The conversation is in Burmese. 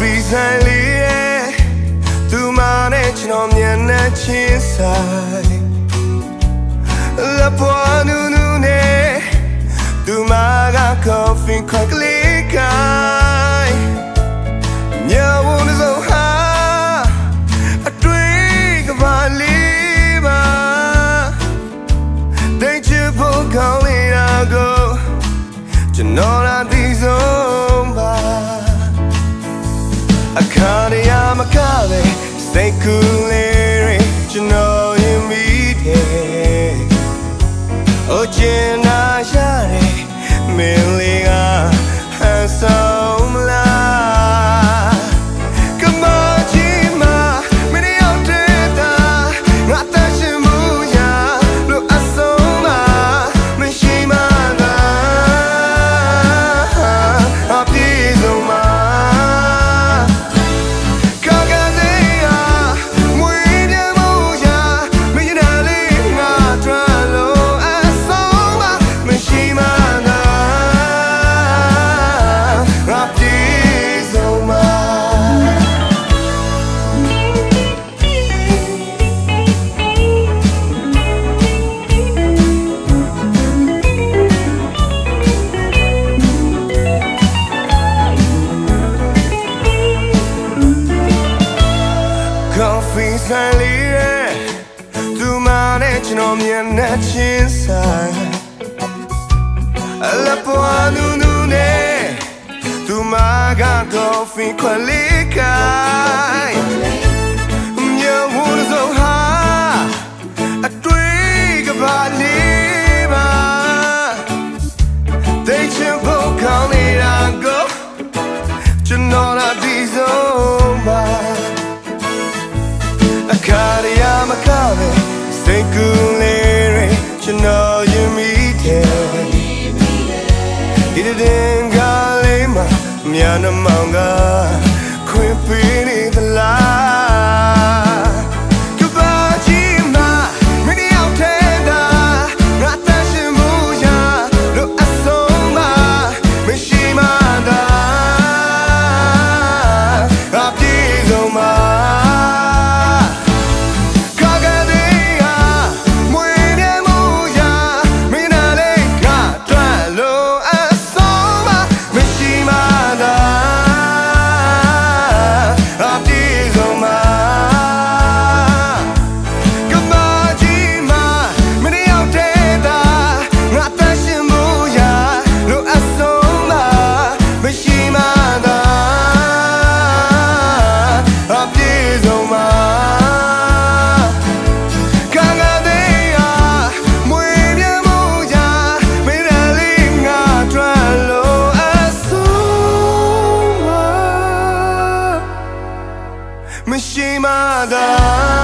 Coffee ဆိုင်လေးရဲ့သူမနဲ့ကျွန်တော်မျက်နှာချင်းဆိုင်လက်ပွားနူးနူးနဲ့သူမက coffee ခွက်ကလေးကိုင်းညဝန်းစုံဟာအတွေ့ကပါလေးပါတိတ်ချဖို့ကောင်းလေးတာကိုကျွန်တော် Again. ဆိုင်လေးရဲ့သူမနဲ့ကျွန်တော်မျက်နှာချင်းဆိုင်အလပွားနူးနူးနဲ့သူမက coffee ခွက်လေးကို ဒီတဲ့ကလေးမှာမြန်မောင်ကခွင့်ပေး lugar.